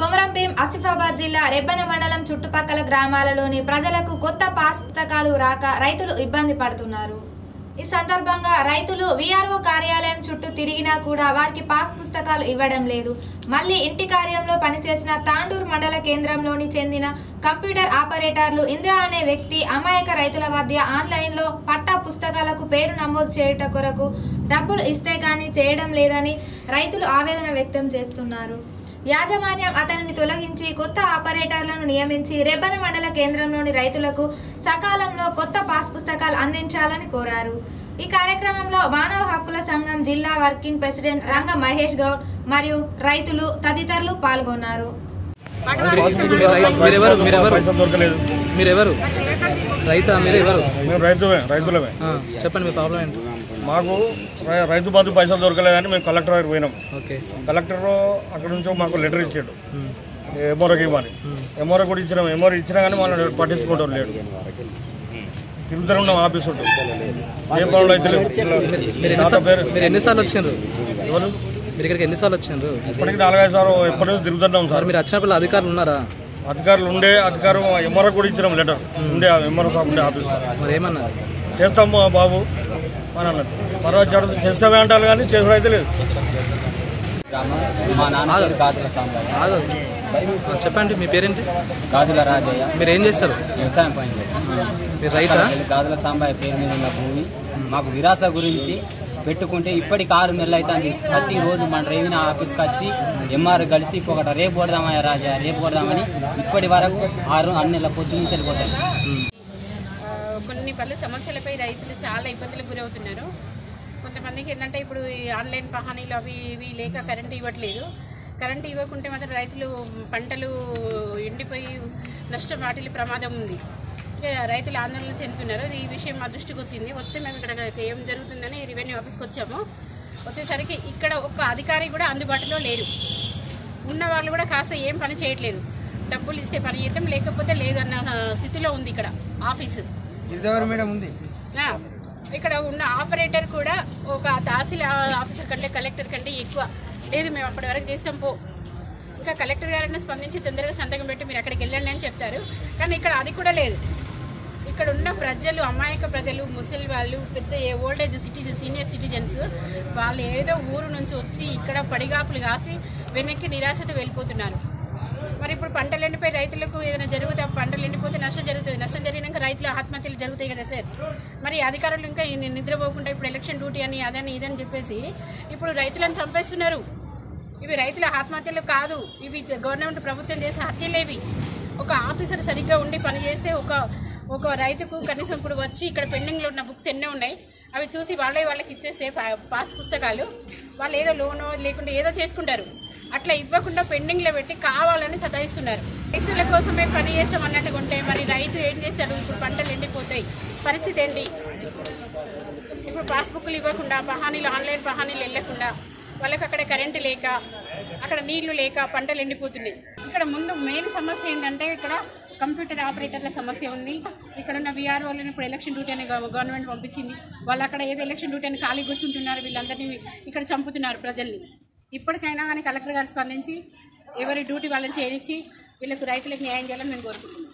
కొమరంభీం ఆసిఫాబాద్ జిల్లా రెబ్బన మండలం చుట్టుపక్కల గ్రామాలలోని ప్రజలకు కొత్త పాస్ పుస్తకాలు రాక రైతులు ఇబ్బంది పడుతున్నారు. ఈ సందర్భంగా రైతులు వీఆర్ఓ కార్యాలయం చుట్టూ తిరిగినా కూడా వారికి పాస్ పుస్తకాలు ఇవ్వడం లేదు. మళ్ళీ ఇంటి కార్యంలో పనిచేసిన తాండూరు మండల కేంద్రంలోని చెందిన కంప్యూటర్ ఆపరేటర్లు ఇందిరా అనే వ్యక్తి అమాయక రైతుల మధ్య ఆన్లైన్లో పట్టా పుస్తకాలకు పేరు నమోదు చేయుట కొరకు డబ్బులు ఇస్తే కానీ చేయడం లేదని రైతులు ఆవేదన వ్యక్తం చేస్తున్నారు. యాజమాన్యం అతనిని తొలగించి కొత్త ఆపరేటర్లను నియమించి రెబ్బన మండల కేంద్రంలోని రైతులకు సకాలంలో కొత్త పాస్ పుస్తకాలు అందించాలని కోరారు. ఈ కార్యక్రమంలో మానవ హక్కుల సంఘం జిల్లా వర్కింగ్ ప్రెసిడెంట్ రంగ మహేష్ గౌడ్ మరియు రైతులు తదితరులు పాల్గొన్నారు. మీరెవరు? మీరెవరు? రైతులమే చెప్పండి మీ ప్రాబ్లం ఏంటి? మాకు రైతు బంధు పైసలు దొరకలేదని మేము కలెక్టర్ దగ్గరికి పోయినాం. కలెక్టర్ అక్కడ నుంచి మాకు లెటర్ ఇచ్చాడు. ఎమోరకి ఇవ్వని ఎమోర కూడా ఇచ్చినాం ఎమోర ఇచ్చినా కానీ మనం పట్టించుకోవడం లేడు తిరుగుతూనే ఉన్నాం ఆఫీస్ ఉంటుంది ఏం పనులు అయితే లేవు. ఎన్నిసార్లు వచ్చిండ్రు? ఎవరు? మీరు ఇక్కడికి ఎన్నిసార్లు వచ్చిండ్రు? ఇప్పటికి నాలుగైదు సార్లు ఎప్పటి నుంచి తిరుగుతున్నాం సార్. మరి వచ్చినప్పుడు అధికారులు ఉన్నారా? అధికారులు ఉండే అధికారం ఎంఆర్ఓ కూడా ఇచ్చినాం లెటర్. ఉండే ఎంఆర్ఓ సాబ్ ఉండే ఆఫీస్. మరి ఏమన్నారు? చేస్తాం మా బాబు. చేస్తామే అంటారు కానీ చేసుడు అయితే లేదు. గ్రామం మా నాన్న గాజుల కాదు చెప్పండి మీ పేరేంటి? గాజుల రాజయ్య. మీరు ఏం చేస్తారు? వ్యవసాయం పని చేస్తాం. మీరు రైతా? గాజుల సాంబయ్య పేరు మీద ఉన్న భూమి మాకు విరాస గురించి పెట్టుకుంటే ఇప్పటికి ఆరు నెలలు అవుతుంది. ప్రతిరోజు మన రెవెన్యూ ఆఫీస్కి వచ్చి ఎంఆర్ కలిసి ఒకట రేపు కొడదామయ్య రాజా రేపు కొడదామని ఇప్పటి వరకు ఆరు అన్ని నెలల పొద్దు నుంచి వెళ్ళిపోతాయి కొన్ని పలు సమస్యలపై రైతులు చాలా ఇబ్బందులకు గురవుతున్నారు. కొంతమందికి ఏంటంటే ఇప్పుడు ఈ ఆన్లైన్ పహానీలు అవి ఇవి లేక కరెంటు ఇవ్వట్లేదు. కరెంటు ఇవ్వకుంటే మాత్రం రైతులు పంటలు ఎండిపోయి నష్టం వాటిల్లి ప్రమాదం ఉంది. రైతులు ఆందోళన చెందుతున్నారు. ఈ విషయం మా దృష్టికి వచ్చింది. వస్తే మేము ఇక్కడ ఏం జరుగుతుందని రెవెన్యూ ఆఫీస్కి వచ్చాము. వచ్చేసరికి ఇక్కడ ఒక అధికారి కూడా అందుబాటులో లేరు. ఉన్న వాళ్ళు కూడా కాస్త ఏం పని చేయట్లేదు. డబ్బులు ఇస్తే పని చేయటం లేకపోతే లేదన్న స్థితిలో ఉంది ఇక్కడ ఆఫీసు. ఆ, ఇక్కడ ఉన్న ఆపరేటర్ కూడా ఒక తహసీల్ ఆఫీసర్ కంటే కలెక్టర్ కంటే ఎక్కువ. లేదు మేము అప్పటి వరకు చేస్తాం పో. ఇంకా కలెక్టర్ గారైనా స్పందించి తొందరగా సంతకం పెట్టి మీరు అక్కడికి వెళ్ళండి అని చెప్తారు. కానీ ఇక్కడ అది కూడా లేదు. ఇక్కడ ఉన్న ప్రజలు అమాయక ప్రజలు ముసలి వాళ్ళు పెద్ద ఓల్డేజ్ సిటిజన్ సీనియర్ సిటిజన్స్ వాళ్ళు ఏదో ఊరు నుంచి వచ్చి ఇక్కడ పడిగాపులు కాసి వెనక్కి నిరాశతో వెళ్ళిపోతున్నారు. మరి ఇప్పుడు పంటలు ఎండిపోయి రైతులకు ఏదైనా జరిగితే పంటలు ఎండిపోతే నష్టం జరుగుతుంది. నష్టం జరిగినాక రైతుల ఆత్మహత్యలు జరుగుతాయి కదా సార్? మరి అధికారులు ఇంకా నిద్రపోకుండా ఇప్పుడు ఎలక్షన్ డ్యూటీ అని అదని ఇదని చెప్పేసి ఇప్పుడు రైతులను చంపేస్తున్నారు. ఇవి రైతుల ఆత్మహత్యలు కాదు. ఇవి గవర్నమెంట్ ప్రభుత్వం చేసే హత్యలేవి ఒక ఆఫీసర్ సరిగ్గా ఉండి పని చేస్తే ఒక ఒక రైతుకు కనీసం ఇప్పుడు వచ్చి ఇక్కడ పెండింగ్లో ఉన్న బుక్స్ ఎన్నో ఉన్నాయి. అవి చూసి వాళ్ళే వాళ్ళకి ఇచ్చేస్తే పాస్ పుస్తకాలు. వాళ్ళు ఏదో లోనో లేకుండా ఏదో చేసుకుంటారు. అట్లా ఇవ్వకుండా పెండింగ్లో పెట్టి కావాలని సతాయిస్తున్నారు. పైసల కోసమే పని చేస్తాం అన్నట్టుగా ఉంటే మరి రైతు ఏం చేస్తారు ఇప్పుడు పంటలు ఎండిపోతాయి. పరిస్థితి ఏంటి? ఇప్పుడు పాస్బుక్లు ఇవ్వకుండా పహానీలు ఆన్లైన్ పహానీలు వెళ్ళకుండా వాళ్ళకి అక్కడ కరెంటు లేక అక్కడ నీళ్ళు లేక పంటలు ఎండిపోతున్నాయి. ఇక్కడ ముందు మెయిన్ సమస్య ఏంటంటే ఇక్కడ కంప్యూటర్ ఆపరేటర్ల సమస్య ఉంది. ఇక్కడ ఉన్న విఆర్ఓలను ఇప్పుడు ఎలక్షన్ డ్యూటీ అని గవర్నమెంట్ పంపించింది. వాళ్ళు అక్కడ ఏదో ఎలక్షన్ డ్యూటీ అని ఖాళీ కూర్చుంటున్నారు వీళ్ళందరినీ ఇక్కడ చంపుతున్నారు ప్రజల్ని. ఇప్పటికైనా కానీ కలెక్టర్ గారు స్పందించి ఎవరి డ్యూటీ వాళ్ళని చేయించి వీళ్ళకు రైతులకు న్యాయం చేయాలని మేము కోరుకుంటున్నాం.